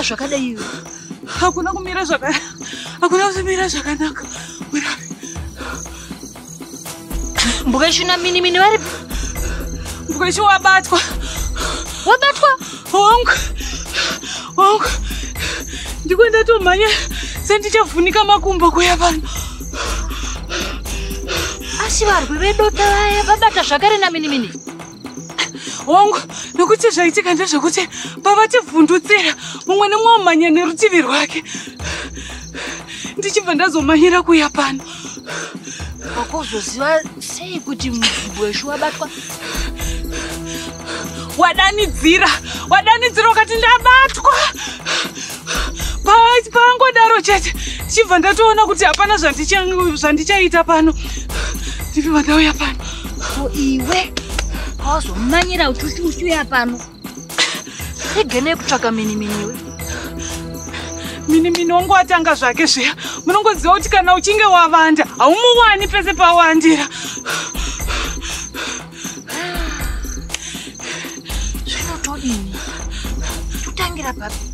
kwaunomanya zvakadai iwe hakuna kumira zvakanaka hakuna kumira zvakanaka. Mbuka ishuna minimini varipi mbukechi wabatwa. Wabatwa? Wangu wangu ndikwenda tomhanya sendichavhunika makumbo kuya pano asi varwi vedota vaya vabata zvakare naminimini wangu nokuti zvaitika ndezvekuti pavativhundutsira mumwe nemwe wamhanya nerutivi rwake. Ndichibva ndazomhanyira kuya pano. Wakozoziva sei kuti mbweshu wabatwa? Wadanidzira. Wadanidzira ukati ndabatwa. Pa- pangodaro chete. Ndichibva ndatoona kuti hapana zvandicha- zvandichaita pano. Ndibva ndauya pano. Ko iwe awazomanyira uchuchuchuya pano. Rege nekutsvaka minimini iwe mini mini wangu watanga zvake zviya. Munongoziva kuti kana uchinge wavanda haumuwani pese pawandira. Zvinotodini totangira papi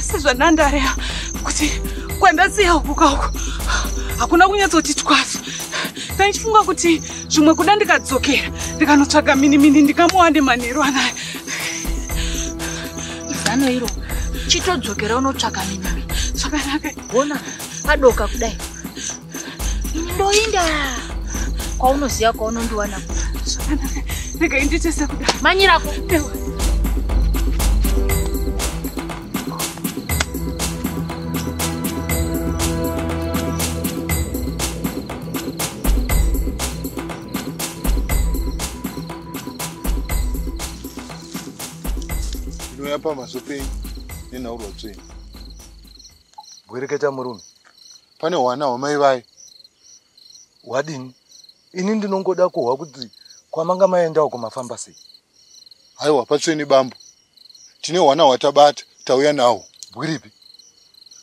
sezvandandareya kuti kwandasiya uku kauku hakuna kunyatsoti twaso taichifunga kuti zvimwe kuda ndikadzokera ndikanotsvaga mini mini ndikamuwande manheru anayo. Izano iro chitodzokera unotsvaka minimini. Zvakanaka. Ona padoka kudai. Ndoinda. Kwaunoziva kwaunondiwana zvakanaka. Regai ndite sekudaro manyirako Pamaso penyu nenhaurwa dzenyu bwereketa murume. Pane hwana hwamai vai wadini? Ini ndinongoda kuhwa kuti kwamanga maendawo kumafamba sei? Haiwa patsveni bambo tine hwana hwatabata tauya nahwo. Bwiripi?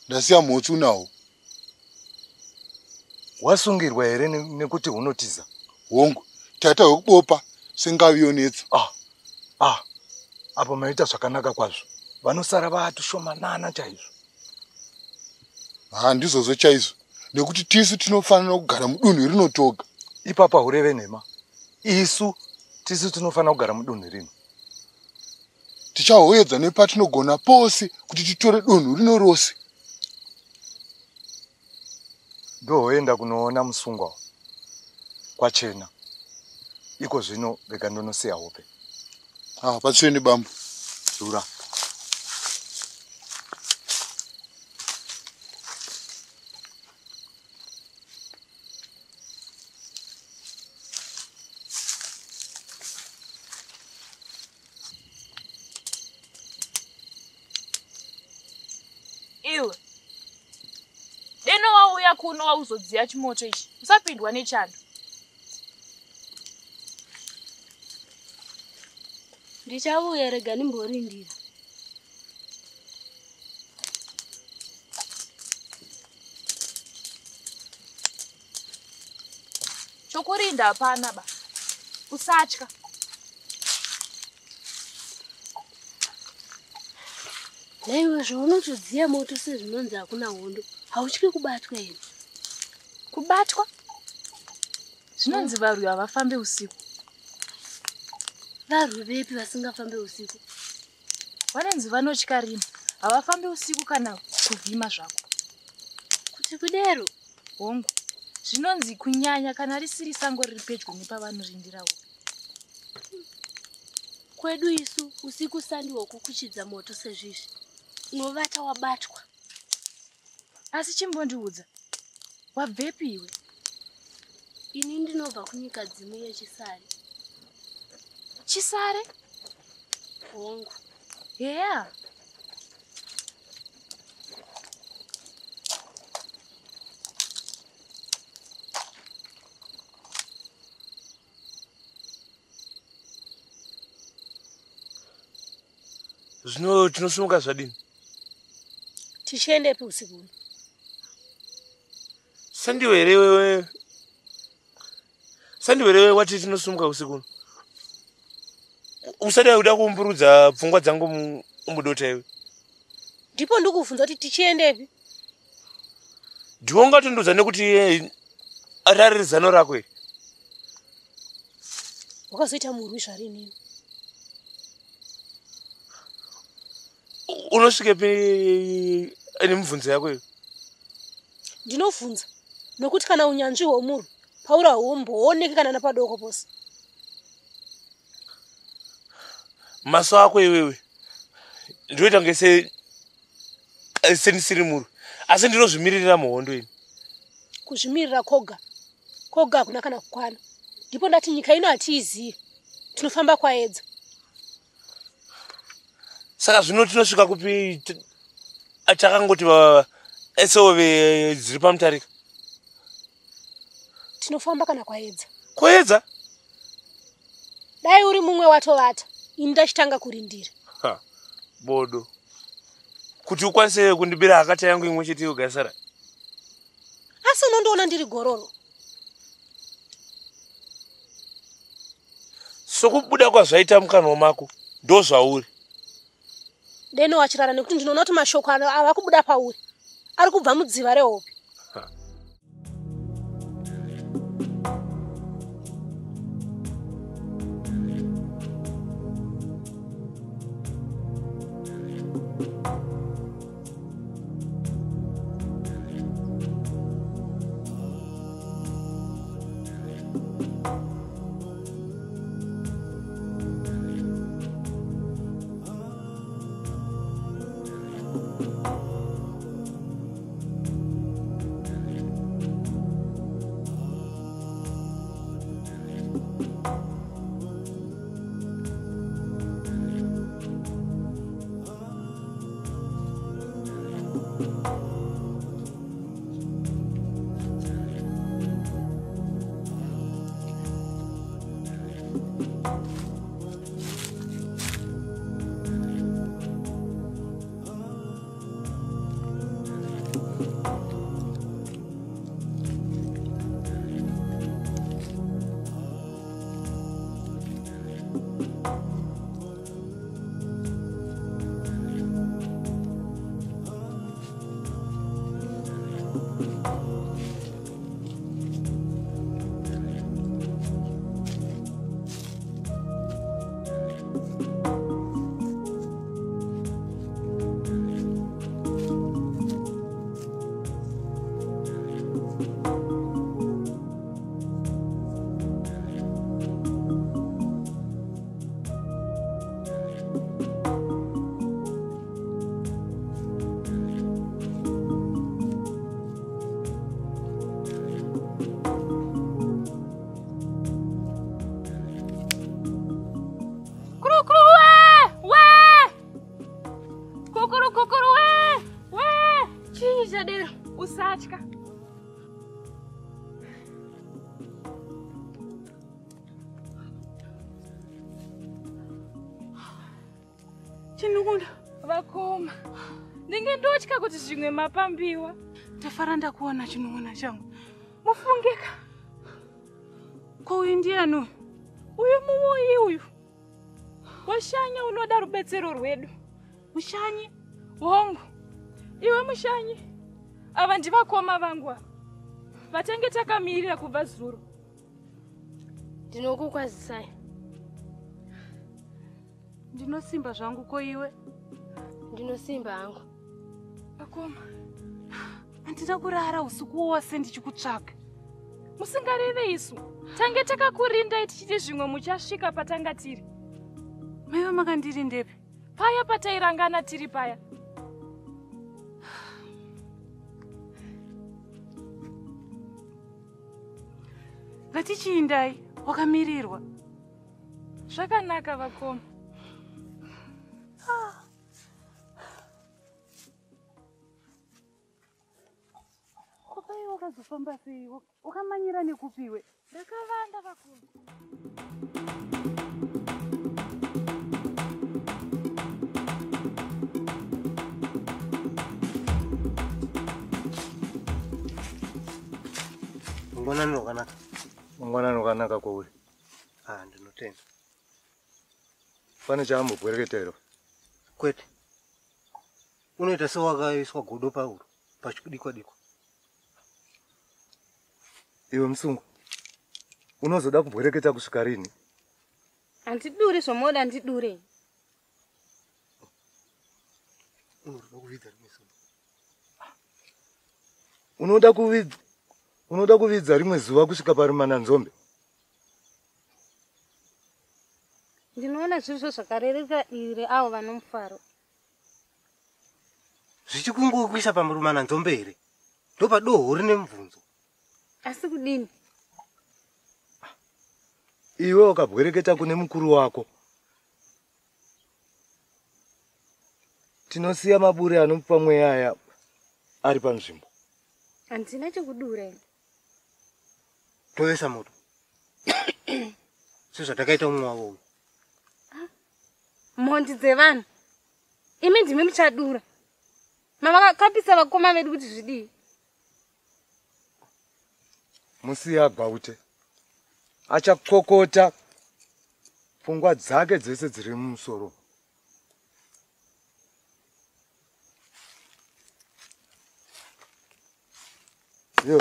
Ndasiya mhotsi unahwo wasungirwa here ne- nekuti hunotiza? Hongu tata hwekubopa sengaviyonetsa ah ah apo maita zvakanaka kwazvo. Vanosara vatushomanana chaizvo. Ha ndizvozvo chaizvo. Nekuti tisu tinofanira kugara mudunhu rinotoga ipapa hureve nhema. Isu tisu tinofanira kugara mudunhu rino. Tichahoedza nepatinogona pose kuti titore dunhu rino rose. Ndohoenda kunoona musungwa kwachena. Iko zvino rega ndonosiya hope ha patsveni bambo zura iwe. Deno wauya kuno wauzodziya chimoto ichi. Usapindwa nechando ndichauya rega nimborindira chokurinda hapana ba usatya. Naiwe zvaunotodziya moto sezvinonzi hakuna hondo hautyi kubatwa here? Kubatwa? Zvinonzi varwi havafambe usiku varwi vepi vasingafambe usiku? Vanonzi vanotya rima havafambi usiku kana kuvhima zvako. Kuti kudero? Hongu zvinonzi kunyanya kana risiri sango riri pedyo nepavanorindirawo kwedu isu usiku sandi hwokukuchidza moto sezvizvi. Unovata wabatwa. Asi chimbondiudza wabvepi iwe ini ndinobva kunyika dzimu yechisari chisare? Hongu. Heya zvino tinosumuka zvadini? Tichiendepi usiku uno. Sandiwe here wewe sandiwe here wati tinosumuka usiku uno usati kuda kumburudza pfungwa dzangu mu- umbodota iwe? Ndipo ndikuvhunza kuti tichiendepi? Ndiwo ungatondiudza nekuti rari zano rako iri wakazoita murwi zvarinini unosvikepi nemibvunzo yako iyo ndinovhunza nokuti kana unyanzvi hwomurwi paura hwombooneki kana napadoko pose maso ako iwewe. Ndinoita kunge se- sendisiri murwi asi ndinozvimiririra muhondo ini. Kuzvimirira koga koga hakuna kana kukwana. Ndipo ndati nyika ino hatiizivi tinofamba kwaedza. Saka zvino tinosvika kupi? Takangoti va- esove dziri pamutarika. Tinofamba kana kwaedza? Kuedza dai uri mumwe watovata ini ndachitanga kurindira. Ha, bodo. Kuti ukwanise kundibira hakata yangu imwe chete yogasara asi unondoona ndiri gororo. Sokubuda kwazvaita mukanwa mako ndo zvauri deno wachirara nekuti ndinoona kuti mashoko ava kubuda pauri. Ari kubva mudziva rehope chinukunda vakoma ndinge ndotya kuti zvimwe mapambiwa. Ndafara ndakuona chinun'una changu. Mufungika. Ko uyu ndiani uyu? Muvuyi uyu. Washanya unoda rubetsero rwedu. Mushanyi? Hongu. Iwe mushanyi. Ava ndivakoma vangu ava. Vatange takamirira kubva zuro. Ndinokukwazisai ndinosimba zvangu ko iwe? Ndinosimba hangu. Vakoma handina kurara usiku wose ndichikutsvaga musingareve isu tange takakurindai tichiti zvimwe muchasvika patanga tiri maiva makandiri ndepi paya patairangana tiri paya. Ngatichiindai wakamirirwa. Zvakanaka vakoma wakazofamba sei? Wakamanyira nekupiwe? Ndakavanda vakoma mangwanani wakanaka mangwanani wakanaka kwauri ah ndinotenda. Pane chaambobwereketero kwete. Unoita sewakaiswa godo pauro pachidikwa dikwa iwe musungu unozoda kubwereketa kusvika rini? Handiduri zvomoda ndidure unoda kuvidza rimwe zuva unoda kuvidza unoda kuvidza rimwe zuva kusvika parimana nzombe ndinoona zvirizvo zvakarereka diri reavo vano mufaro zvichikungokuisa pamurumana nzombe here? Ndopadoho rine mubvunzo asi kudini iwe wakabwereketa kune mukuru wako. Tinosiya maburi anomupa mweya aya ari panzvimbo. Handina chekudura ini tovesa moto. Sezvatakaita umwe wavo uyu. Mhondi dzevanhu imi ndimi muchadura. Mavakakapisa vakoma vedu kuti zvidii musiya agwaute achakokota pfungwa dzake dzese dziri mumusoro. Yo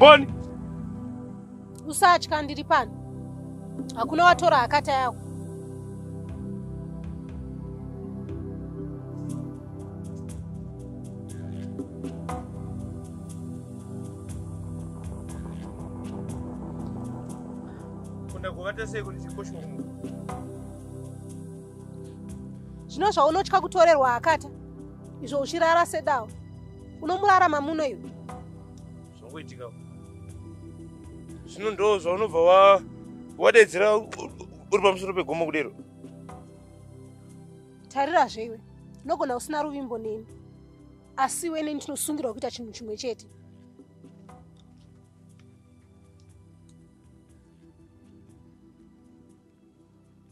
mboni? Usatya ndiri pano. Hakuna watora hakata yako. Kunda kuvata sei kuti chikoshwa mu zvino zvaunotya kutorerwa hakata izvo uchirara sedawa unomurarama muno iwe. Zvangoitika zvino ndo zvaunobva wa- wadedzera uri pamusoro pegomo kudero? Tarirazve iwe unogona usina ruvimbo neni. Asi iwe neni tinosungirwa kuita chinhu chimwe chete.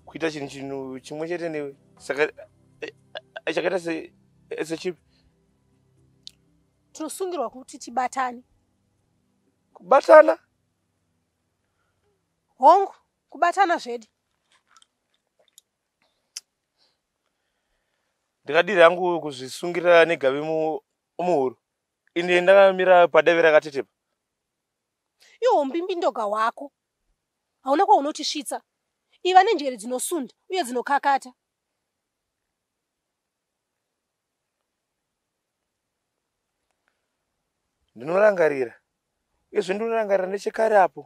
Kuita chinhu chinhu chimwe chete newe? Saka eh, eh, chakaita se- sechipi tinosungirwa kuti tibatane. Kubatana hongu kubatana zvedu. Ndikadiri hangu kuzvisungirira negavi mu- muhuro. Ini ndakamira padavi rakatetepa. Iwo mbimbindoga hwako. Hauna kwaunotisvitsa iva nenjere dzinosunda uye dzinokakata. Ndinorangarira. Uyezve ndinorangarira nechekare apo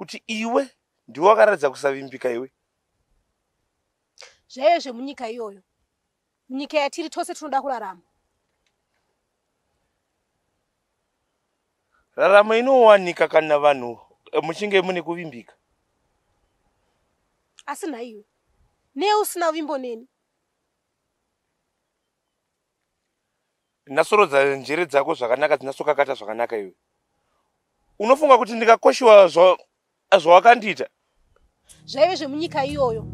kuti iwe ndiwe wakaratidza kusavimbika iwe. Zvaive zvemunyika iyoyo. Munyika yatiri tose tinoda kurarama. Raramo inowanika kana vanhu eh, muchinge mune kuvimbika? Asi nhaiwe neye usina uvimbo neni. Ndinasorodza njere dzako zvakanaka dzinasokakata zvakanaka iwe. Unofunga kuti ndingakoshiwa zva- zvawakandiita zvaive zvemunyika iyoyo.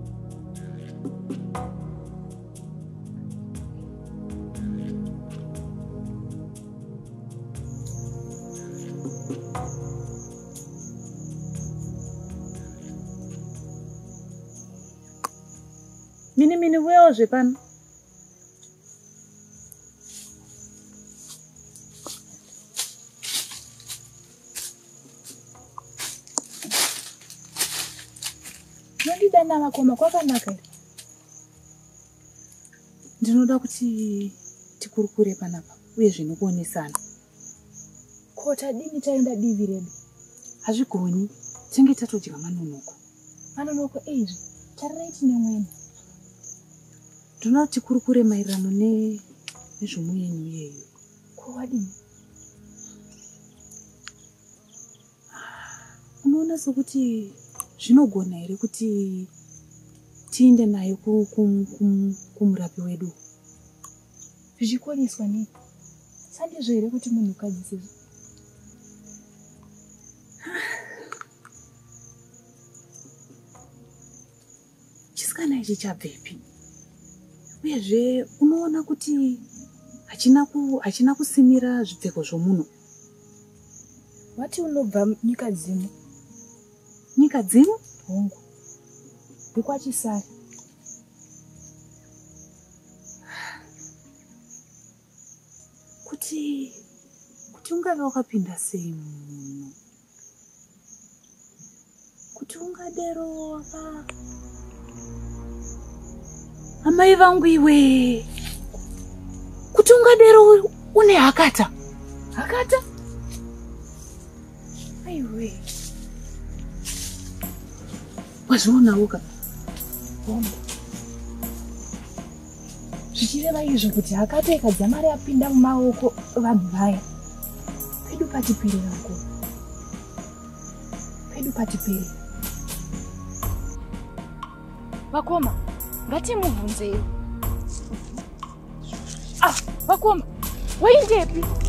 Mini mini vuyawozve pano nondidana makoma kwakanaka here ndinoda kuti tikurukure panapa uye zvinokuonesana ko tadini taenda divi redu? Hazvigoni tinge tatodya manonoko. Manonoko eizvi tarirai tine mwene. Ndinoda kuti tikurukure maererano ne- nezvomuyenyu iyeyo ko wadini unoona sokuti zvinogona here kuti tiinde naye ku- ku- ku- kumurapi wedu. Zvichikoniswa nei sandizvo here kuti munhukadzi sezvo chisikana ichi chabvepi uyezve unoona kuti hachina ku hachina kusimira zvipfeko zvomunhu? Wati unobva nyika dzimwe nyika dzimwe hongu ndekwachisari kuti kuti ungave wakapinda sei muno? Kuti ungadero waka? Amai vangu iwe kuti ungadero une hakata? Hakata? Aiwe. Wazvionawo ka hongu zvichireva izvo kuti hakata ikadza mari yapinda mumaoko vanhu vaya. Pedu patiperera ko pedu patiperera vakoma ngatimubvunzei. Ah vakoma waindepi